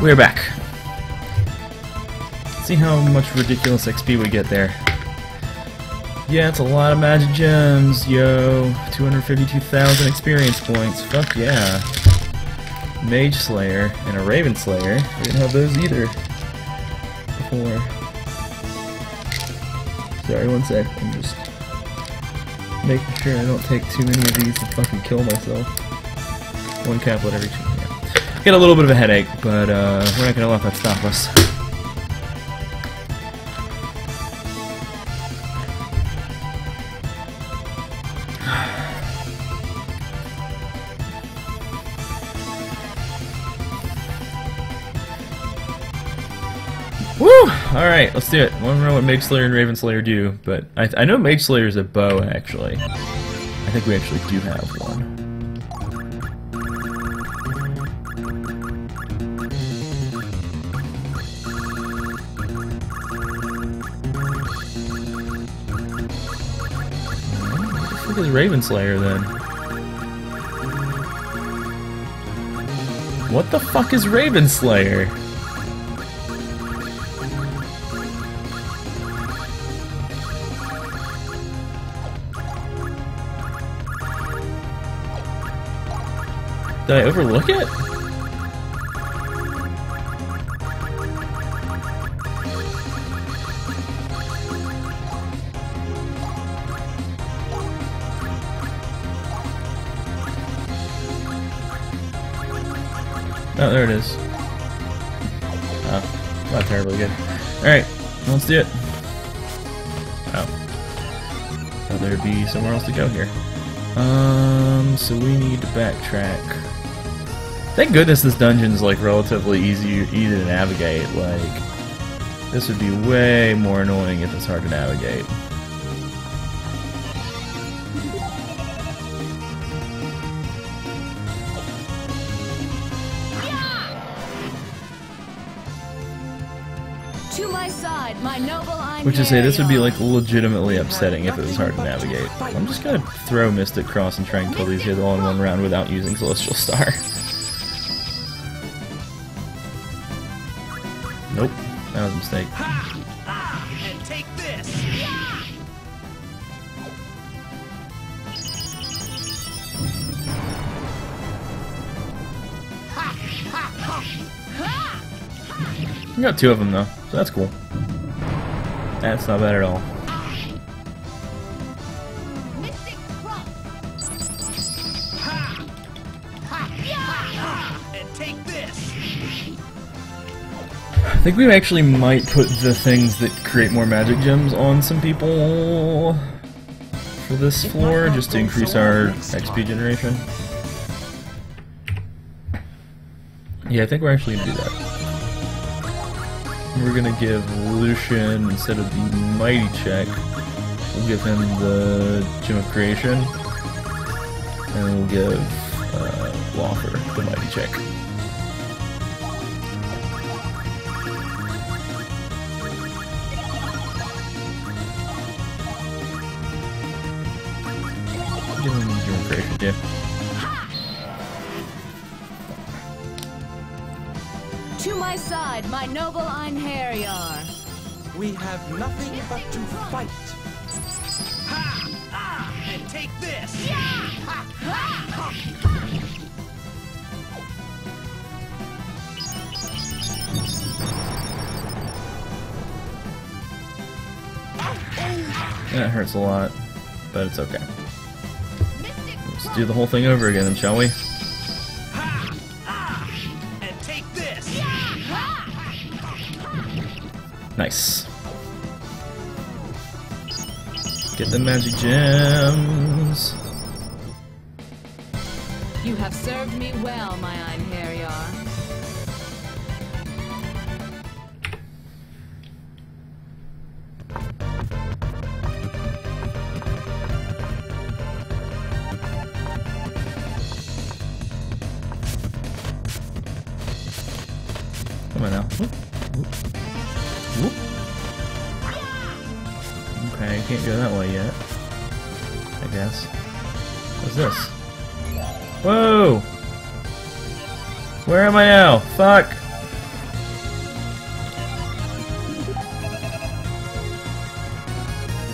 We're back. See how much ridiculous XP we get there. Yeah, it's a lot of magic gems, yo. 252,000 experience points. Fuck yeah. Mage Slayer and a Raven Slayer. We didn't have those either before. Sorry, one sec. I'm just making sure I don't take too many of these and fucking kill myself. One caplet every two. Get a little bit of a headache, but uh, we're not gonna let that stop us. Woo! Alright, let's do it. I don't know what Mage Slayer and Raven Slayer do, but I, I know Mage Slayer is a bow, actually. I think we actually do have one. Fuck is Raven Slayer, then? What the fuck is Raven Slayer? Did I overlook Oh, there it is. Oh, not terribly good. Alright, let's do it. Oh. Thought there'd be somewhere else to go here. Um, so we need to backtrack. Thank goodness this dungeon's like relatively easy, easy to navigate. Like, this would be way more annoying if it's hard to navigate. Which is say this would be like legitimately upsetting if it was hard to navigate. I'm just gonna throw Mystic Cross and try and kill these guys all in one round without using Celestial Star. nope, that was a mistake. We got two of them though, so that's cool. That's not bad at all. I think we actually might put the things that create more magic gems on some people for this floor, just to increase our XP generation. Yeah, I think we're actually gonna do that. We're gonna give Lucian, instead of the Mighty Check, we'll give him the Gem of Creation, and we'll give uh, the Mighty Check. Give him Gem of Creation, yeah. My side, my noble Einherjar. We have nothing but to fight. Ha! Ah! And take this. That hurts a lot, but it's okay. Let's do the whole thing over again, shall we? Get the magic gems. You have served me well, my. Come on now. Whoop, whoop, whoop can't go that way yet. I guess. What's this? Whoa! Where am I now? Fuck!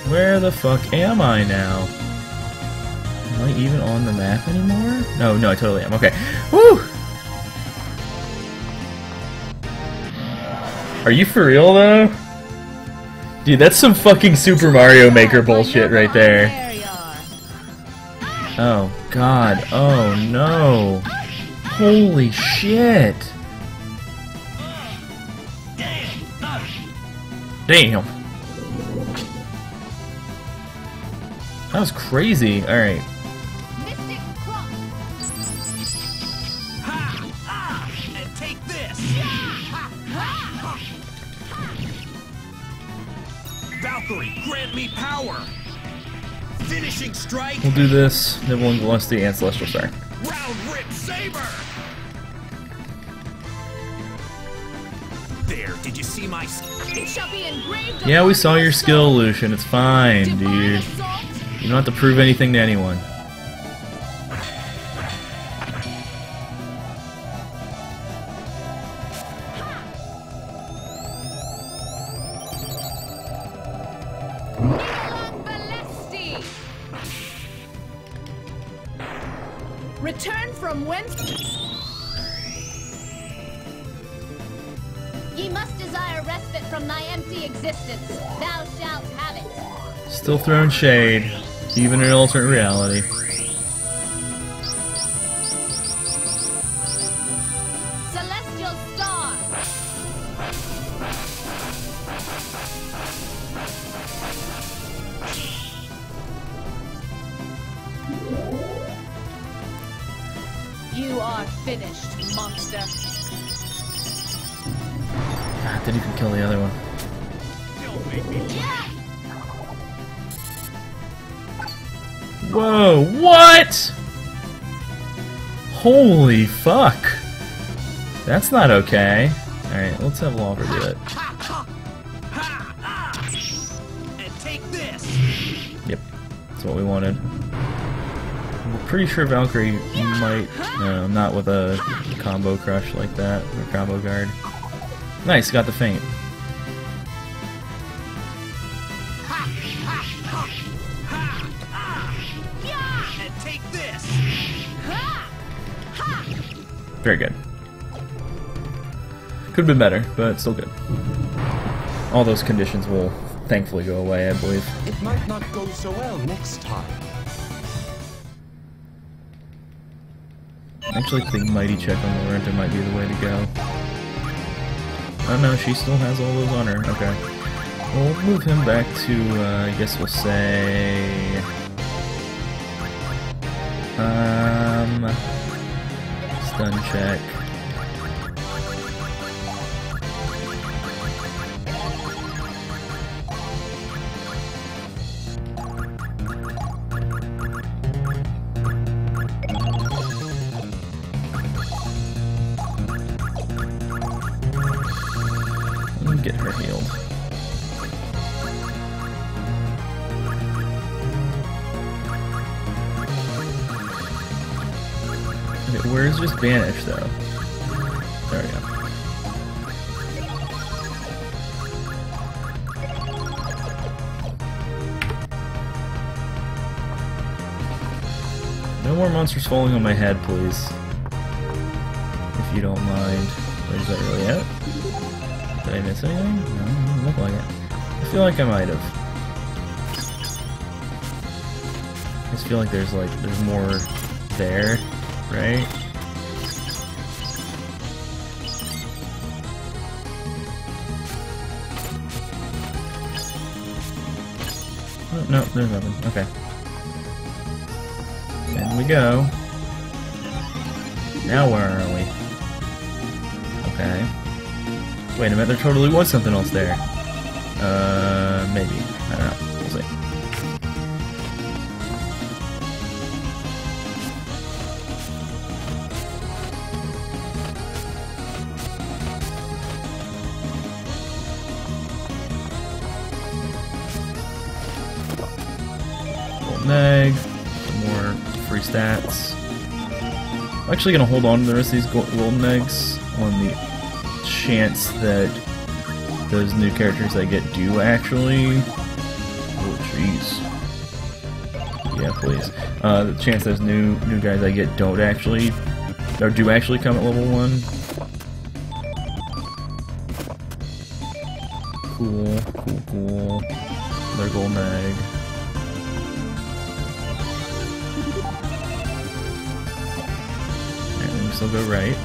Where the fuck am I now? Am I even on the map anymore? No, no, I totally am. Okay. Woo! Are you for real, though? Dude, that's some fucking Super Mario Maker bullshit right there. Oh god. Oh no. Holy shit. Damn. That was crazy. Alright. Mystic Cross. Ha! Ah! And take this! Valkyrie, grant me power! Finishing strike! We'll do this, Nibelung Valesti, and Celestial Star. Round Rip Saber! There, did you see my... It shall be engraved Yeah, we saw your skill. Lucian. It's fine, Divine dude. assault. You don't have to prove anything to anyone. From whence? Ye must desire respite from thy empty existence. Thou shalt have it. Still throwing shade, even in alternate reality. Celestial Star. Are finished, monster. Ah, didn't even kill the other one. Don't make me... Whoa, what? Holy fuck. That's not okay. Alright, let's have Lawfer do it. Yep, that's what we wanted. We're pretty sure Valkyrie might... No, not with a combo crush like that, or combo guard. Nice, got the feint. And take this! Very good. Could have been better, but still good. All those conditions will thankfully go away, I believe. It might not go so well next time. I actually think Mighty Check on Lorenta might be the way to go. Oh no, she still has all those on her. Okay. We'll move him back to, uh, I guess we'll say... Um... Stun check. Where's just Vanish though? There we go. No more monsters falling on my head, please. If you don't mind. Or is that really it? Did I miss anything? No, doesn't look like it. I feel like I might have. I just feel like there's like there's more there, right? Oh, no, there's nothing. Okay. In we go. Now where are we? Okay. Wait a minute, there totally was something else there. Uh, maybe. I don't know. Some more free stats. I'm actually gonna hold on to the rest of these gol- golden eggs on the chance that those new characters I get do actually retreat Yeah, please. Uh, the chance those new new guys I get don't actually, or do actually come at level one. Cool, cool, cool. Another golden egg. Alright, we go right.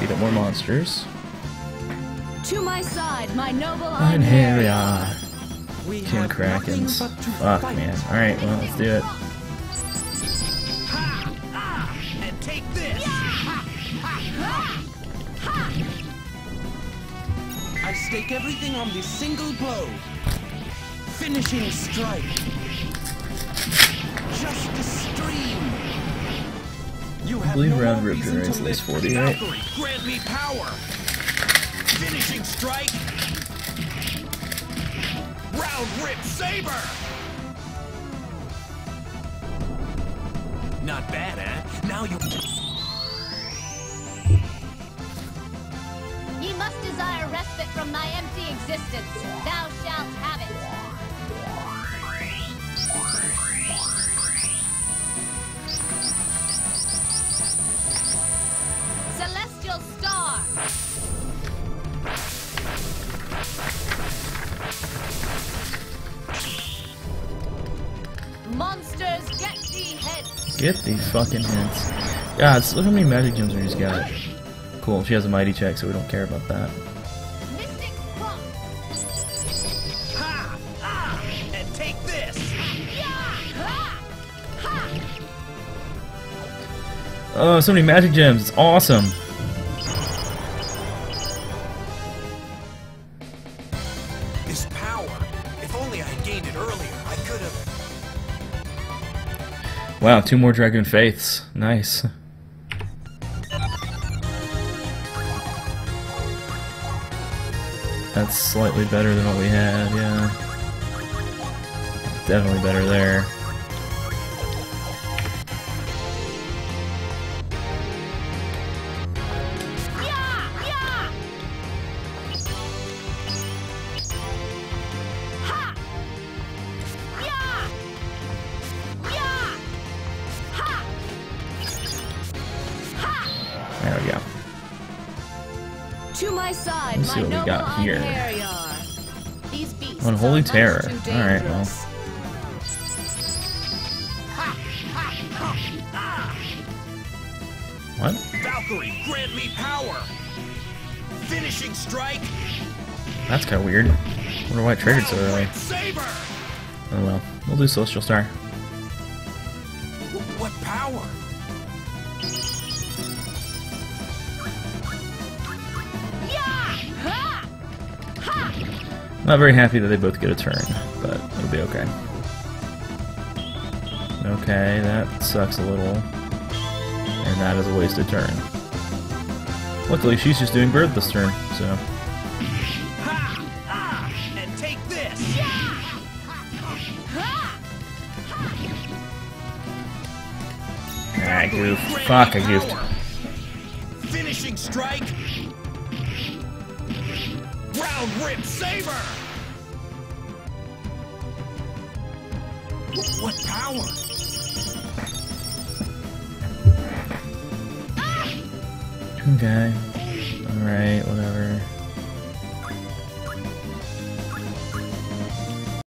Beat up more monsters. To my side, my noble And here we are. We King have Krakens. Fuck, fight. man. Alright, well, let's do it. Ha! Ah! And take this! I stake everything on this single blow. Finishing strike. Justice stream. You I have believe round rip generates at least 40, right? Grant me power! Finishing strike! Round rip saber! Not bad, eh? Now you. Ye must desire respite from thy empty existence. Thou Get these fucking hints. God, look how many magic gems we just got. Cool, she has a mighty check, so we don't care about that. Mystic cross. Ha! And take this! Ha! Ha! Oh, so many magic gems. It's awesome. Wow, two more Dragon Faiths. Nice. That's slightly better than what we had, yeah. Definitely better there. There we go. To my side, Let's see my what we noble got here. These beasts Unholy are Terror. All right, well. What? Valkyrie, grant me power! Finishing strike! That's kind of weird. wonder why it triggered so early. rip saber! Oh well. We'll do Celestial Star. W- What power? Not very happy that they both get a turn, but it'll be okay. Okay, that sucks a little. And that is a wasted turn. Luckily, she's just doing bird this turn, so. Ha! Ah! And take this! Ha! Ah, goof. Fuck, I goofed. Finishing strike! Round rip saber! What power? Okay. Alright, whatever.